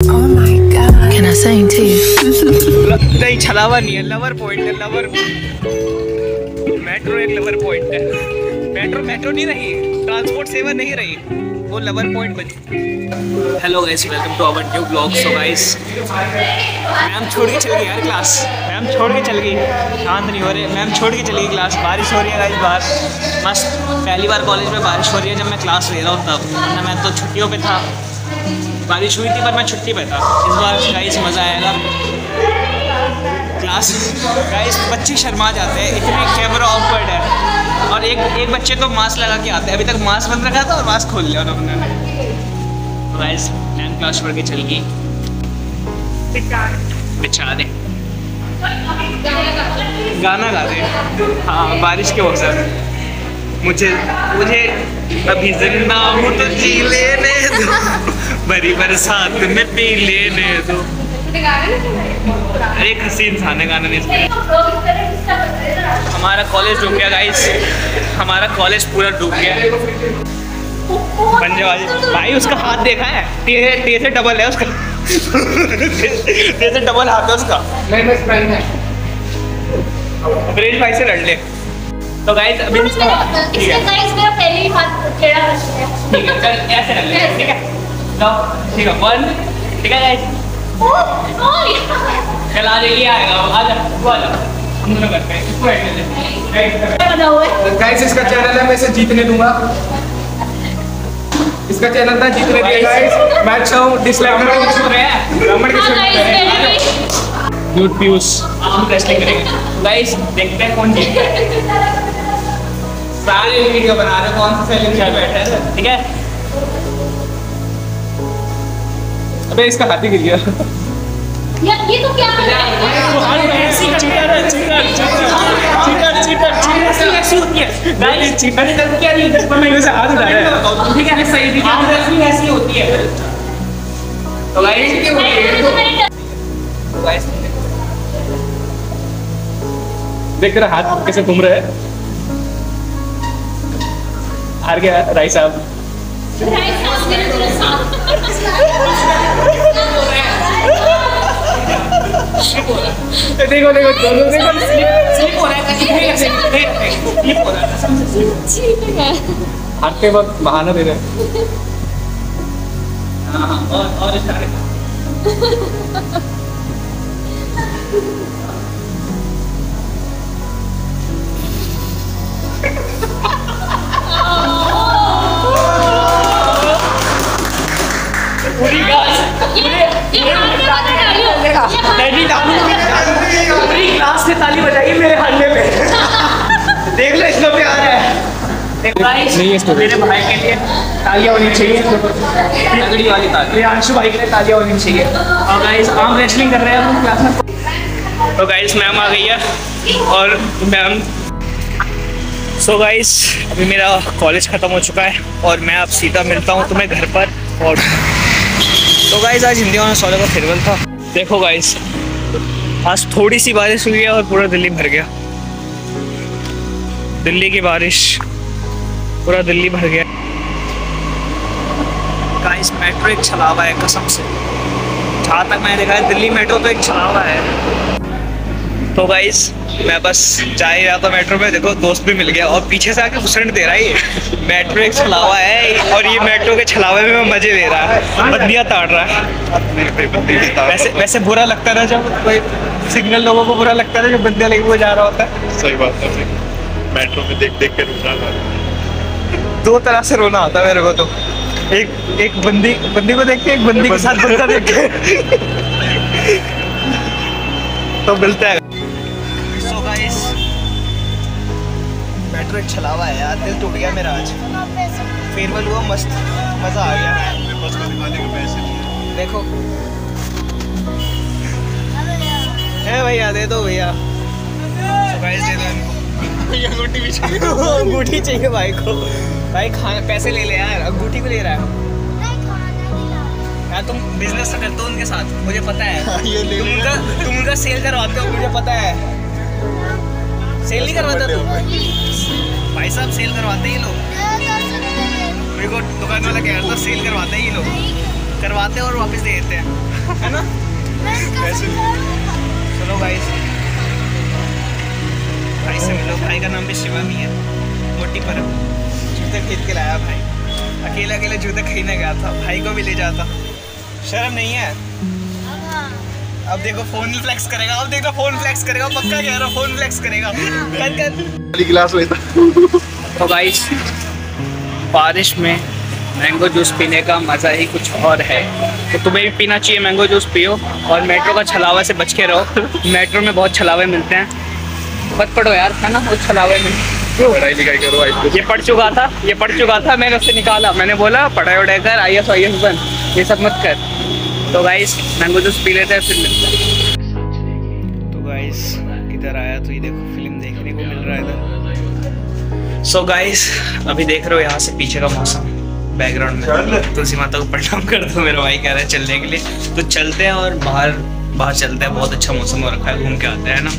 Oh my god. Can I sing to you? नहीं छलावा नहीं है लवर पॉइंट है लवर मेट्रो एक लवर पॉइंट है। मेट्रो मेट्रो नहीं रही ट्रांसपोर्ट सेवा नहीं रही वो लवर पॉइंट बनी hello guys welcome to our new blog so guys ma'am छोड़ के चल गई यार क्लास मैम छोड़ के चल गई। शांत नहीं हो रहे। मैम छोड़ के चली गई क्लास बारिश हो रही है गाइस बाहर। मस्त। पहली बार कॉलेज में बारिश हो रही है जब मैं क्लास ले रहा हूँ तब। वरना मैं तो छुट्टियों पे था। बारिश हुई थी, पर मैं छुट्टी पे था। इस बार गाइस मज़ा आएगा क्लास गाइस बच्चे शर्मा जाते हैं। इतने कैमरा ऑकवर्ड है। और एक एक बच्चे तो मास्क लगा के आते हैं। अभी तक मास्क बंद रखा था और मास्क खोल लिया उन्होंने। गाइस मैम क्लास पढ़ के चल गई। बिछा दे। गाना गा दे। हाँ बारिश के मौसम मुझे मुझे अभी ज़िंदा हूँ तो जी लेने दो। बड़ी बरसात में पी लेने दो। एक हसी इंसान है गाना नहीं हमारा कॉलेज डूब गया गाइस हमारा कॉलेज पूरा डूब गया। पंजाब भाई उसका हाथ देखा है? टे टे से डबल है उसका। टे से डबल हाथ है उसका। ब्रेज भाई से लड़ ले। तो गाइस अभी इसके ठीक है। गाइस मेरा पहले ही हाथ टेढ़ा कर दिया ठीक है चल ऐसे कर ले ठीक है? लो ठीक है वन ठीक है ये चल आ जाइए आएगा आ जा वो आ जा हम दोनों करते हैं। इसको है। गाइस चैनल है मैं इसे जीतने दूँगा। इसका चैनल था जीतने दिया गाइस मैं अच्छा हूँ डिसलाइक करो। सुन रहे हैं। ब्राह्मण के हाँ सुन रहे हैं। भी पीयूष हम रेसलिंग करेंगे। गाइस देखते हैं कौन जीतता है सारे वीडियो बना रहे हैं, कौन सा सेलिंग क्या बैठा है। ठीक है? अबे इसका हाथी ही गिर गया। यार ये तो क्या कर रहा है? Cheater cheater cheater cheater cheater ऐसी होती है गाइस चीटर क्या नहीं पर से हाथ उठाया है। ठीक है सही ऐसी होती है। तो गाइस तो मैंने तो गाइस देख रहा हाथ कैसे घूम रहा है। हार गया राय साहब। मेरे पूरे देखो देखो दोनों देखो स्लिप हो रहा है स्लिप हो रहा है कसम से वक्त बहाना दे रहे हैं हाँ हाँ और और इशारे ताली बजाई मेरे हल्ले पे। देख लो इसमें प्यार है। नहीं है मेरे भाई के लिए तालियाँ होनी चाहिए। तगड़ी वाली ताली। प्रियांशु भाई के लिए तालियाँ होनी चाहिए। और गाइस आम रेसलिंग कर रहे हैं हम क्लास में। तो गाइस मैम आ गई है। और मैम सो गाइस अभी मेरा कॉलेज ख़त्म हो चुका है। और मैं अब सीधा मिलता हूँ तुम्हें घर पर। और तो गाइस आज हिंदी वाले का फेयरवेल था। देखो गाइस आज थोड़ी सी बारिश हुई है और पूरा दिल्ली भर गया। दिल्ली की बारिश, पूरा दिल्ली भर गया। गाइस मेट्रो एक छलावा है कसम से। जहाँ तक मैंने देखा है, दिल्ली मेट्रो तो एक छलावा है। तो गाइस मैं बस जा ही रहा था मेट्रो में देखो दोस्त भी मिल गया। और पीछे से आके घुसने दे रहा है ये। मेट्रो एक छलावा है और ये मेट्रो के छलावे में मज़े ले रहा है। बंदियाँ ताड़ रहा है। वैसे वैसे बुरा लगता है ना जब कोई सिग्नल लोगों को बुरा लगता है जब बंदियाँ लेके वो जा रहा होता है। सही बात है मेट्रो में देख देख के रुकना था। दो तरह से रोना आता है मेरे को तो। एक एक बंदी बंदी को देख के एक बंदी के साथ बंदा देख के तो मिलता है। मेट्रो एक छलावा है यार दिल टूट गया मेरा आज। फेयरवेल हुआ मस्त मज़ा आ गया। देखो। है भैया दे दो भैया। So guys, दे दो इनको। अंगूठी चाहिए। भाई को। भाई खाना पैसे ले ले यार अंगूठी को ले रहा है। यार तुम बिज़नेस तो करते हो उनके साथ मुझे पता है। ये ले तुम उनका तुम उनका सेल करवाते हो मुझे पता है। सेल नहीं करवाता तुम? भाई साहब सेल करवाते हैं ये लोग? मेरे को दुकान वाला कह रहा था सेल करवाते हैं ये लोग। करवाते हैं और वापस दे देते हैं। है ना? चलो गाइस भाई से मिलो। भाई का नाम भी शिवानी है। मोटी पर। जूते खरीद के लाया भाई। अकेला अकेला जूते खरीदने गया था। भाई को भी ले जाता। शर्म नहीं है? अब देखो फ़ोन फ्लेक्स करेगा अब देखो फ़ोन फ्लेक्स करेगा पक्का कह रहा फ़ोन फ्लेक्स करेगा। कर कर गिलास लेता तो गाइस बारिश में मैंगो जूस पीने का मज़ा ही कुछ और है। तो तुम्हें भी पीना चाहिए मैंगो जूस पियो। और मेट्रो का छलावा से बच के रहो। मेट्रो में बहुत छलावे मिलते हैं। मत पढ़ो यार है ना? उस छलावे में। पढ़ाई लिखाई करो आई ये पढ़ चुका था ये पढ़ चुका था मैंने उससे निकाला। मैंने बोला पढ़ाई वढ़ाई कर आई एस आई एस बन। ये सब मत कर। तो गाइस मैंगो जूस पी लेते हैं फिर मिलते हैं। तो गाइस इधर आया तो? ये देखो फ़िल्म देखने को मिल रहा है इधर। सो गाइस अभी देख रहे हो यहाँ से पीछे का मौसम बैकग्राउंड में। तुलसी माता को प्रणाम कर दो मेरा भाई कह रहा है चलने के लिए। तो चलते हैं और बाहर बाहर चलते हैं बहुत अच्छा मौसम हो रखा है घूम के आते हैं ना?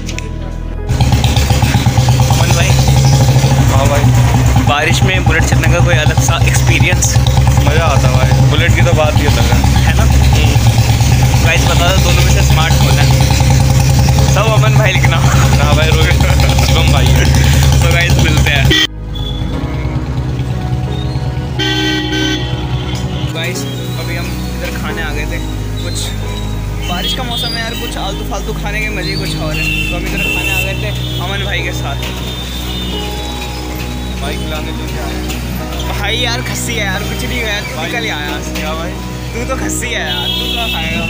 अमन भाई। हाँ भाई। बारिश में बुलेट चलने का कोई अलग सा एक्सपीरियंस मज़ा आता है भाई। बुलेट की तो बात ही अलग है। ना गाइस बता दो दोनों में से स्मार्ट कौन है? सब अमन भाई लिखना। हाँ भाई रोहित शिवम भाई तो गाइस मिलते हैं। गाइस अभी हम इधर खाने आ गए थे। कुछ बारिश का मौसम है यार कुछ आलतू फालतू खाने के मज़े कुछ और है। तो हम इधर खाने आ गए थे अमन भाई के साथ। बाइक लाने जो क्या है? भाई यार खस्सी है यार कुछ नहीं गया तू निकल आया क्या भाई? तू तो खस्सी है यार तू क्या खाएगा?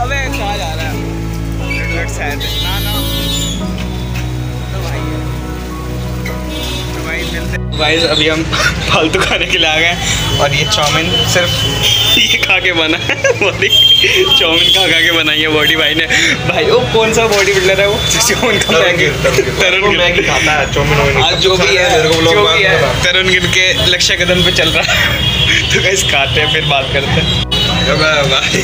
अबे कहाँ जा रहा है। रेड शायद ना ना। तो भाई तो भाई मिलते गाइस अभी हम फालतू खाने के लिए आ गए और ये चाउमीन सिर्फ़ ये खा के बना है। बॉडी चाउमीन खा खा के बनाई है बॉडी भाई ने। भाई वो कौन सा बॉडी बिल्डर है वो? जो उनका मैगी तरुण मैगी खाता है चौमिन आज जो भी है। जो भी है तरुण गिर के लक्ष्य कदम पे चल रहा है। तो गाइस खाते हैं फिर बात करते हैं। भाई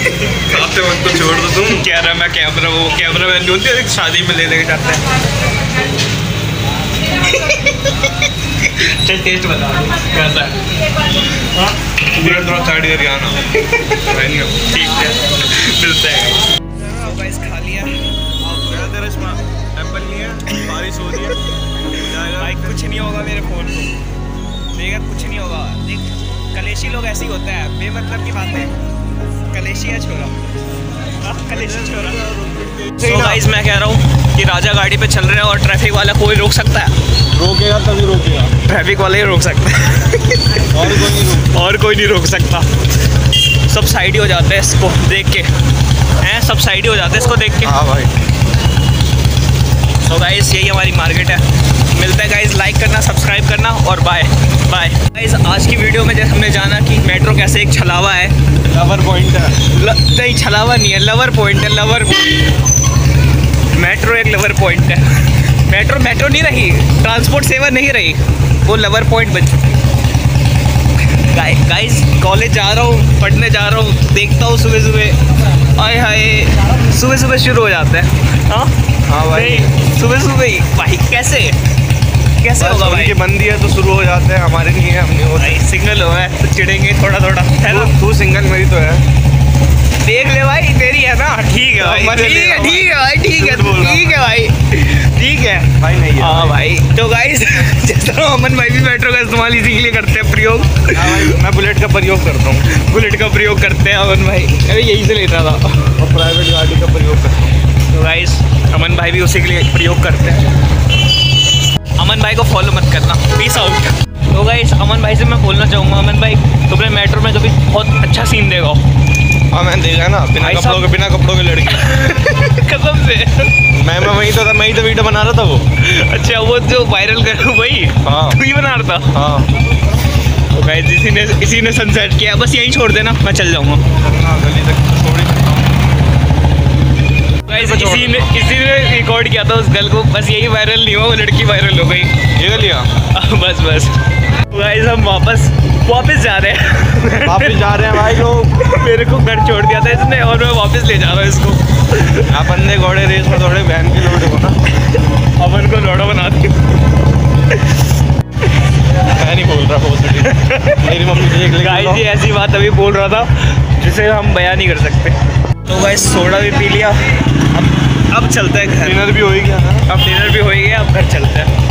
तो छोड़ दो तुम मैं कैमरा वो कैमरा मैन होती शादी में ले लेके जाते हैं है हाँ है हैं हो है कुछ नहीं होगा कुछ नहीं होगा देख कलेशी लोग ऐसे ही होते हैं बेमतलब की बातें कलेशी है छोरा हाँ, तो मैं कह रहा हूँ कि राजा गाड़ी पे चल रहे हैं और ट्रैफ़िक वाला कोई रोक सकता है? रोकेगा तभी रोकेगा। ट्रैफ़िक वाले ही रोक सकते हैं। और कोई नहीं रोक और कोई नहीं रोक सकता। सब साइड ही हो जाते हैं इसको देख के। हैं सब साइड ही हो जाते हैं इसको देख के। हाँ भाई। तो गाइस यही हमारी मार्केट है। मिलता है गाइस लाइक करना सब्सक्राइब करना और बाय बाय गाइस आज की वीडियो में जैसे हमने जाना कि मेट्रो कैसे एक छलावा है। लवर पॉइंट है। नहीं छलावा नहीं है लवर पॉइंट है लवर मेट्रो एक लवर पॉइंट है। मेट्रो मेट्रो नहीं रही ट्रांसपोर्ट सेवा नहीं रही वो लवर पॉइंट बन चुकी गाइस कॉलेज जा रहा हूँ पढ़ने जा रहा हूँ देखता हूँ सुबह सुबह। आए हाय सुबह सुबह शुरू हो जाता है। हाँ? हाँ भाई सुबह सुबह ही। भाई कैसे? कैसे होगा भाई उनकी बंदी है तो शुरू हो जाते हैं हमारे नहीं है हम नहीं होते भाई सिग्नल हो है तो चिड़ेंगे थोड़ा थोड़ा। है ना तू सिंगल मेरी तो है। देख ले भाई तेरी है ना? ठीक है भाई ठीक है ठीक है भाई ठीक है। ठीक है भाई ठीक है। भाई नहीं है हाँ भाई। तो गाइस जिस तरह अमन भाई भी मेट्रो का इस्तेमाल इसी के लिए करते हैं प्रयोग। हाँ मैं बुलेट का प्रयोग करता हूँ। बुलेट का प्रयोग करते हैं अमन भाई। अरे यही से लेता था। और प्राइवेट गाड़ी का प्रयोग करता हूँ। तो गाइस अमन भाई भी उसी के लिए प्रयोग करते हैं। अमन भाई को फॉलो मत करना पीस आउट तो गाइस अमन भाई से मैं बोलना चाहूँगा अमन भाई तुमने मेट्रो में कभी बहुत अच्छा सीन देगा हाँ मैंने देखा ना बिना कपड़ों के बिना कपड़ों के लड़की। कसम से। मैं मैं वहीं तो था मैं ही तो वीडियो बना रहा था वो। अच्छा वो जो वायरल कर वही? हाँ। तू ही बना रहा था? हाँ। तो गाइस इसी ने इसी ने सनसेट किया बस यहीं छोड़ देना मैं चल जाऊँगा। हाँ गली तक छोड़ ही सकता हूँ गाइस इसी ने इसी ने रिकॉर्ड किया था उस गल को बस यही वायरल नहीं हुआ वो लड़की वायरल हो गई। ये गलियाँ बस बस। गाइस हम वापस वापस जा रहे हैं। वापस जा रहे हैं भाई लोग। मेरे को घर छोड़ दिया था इसने और मैं वापस ले जा रहा हूँ इसको। आप बंदे घोड़े रेस में थोड़े बहन की लोड हो ना अमन को लौड़ा बना दी मैं नहीं बोल रहा पॉजिटिव मेरी मम्मी देख लेगी गाइस। ये ऐसी बात अभी बोल रहा था जिसे हम बयान नहीं कर सकते। तो भाई सोडा भी पी लिया। अब अब चलते हैं घर। डिनर भी हो ही गया अब डिनर भी हो ही गया अब घर चलते हैं।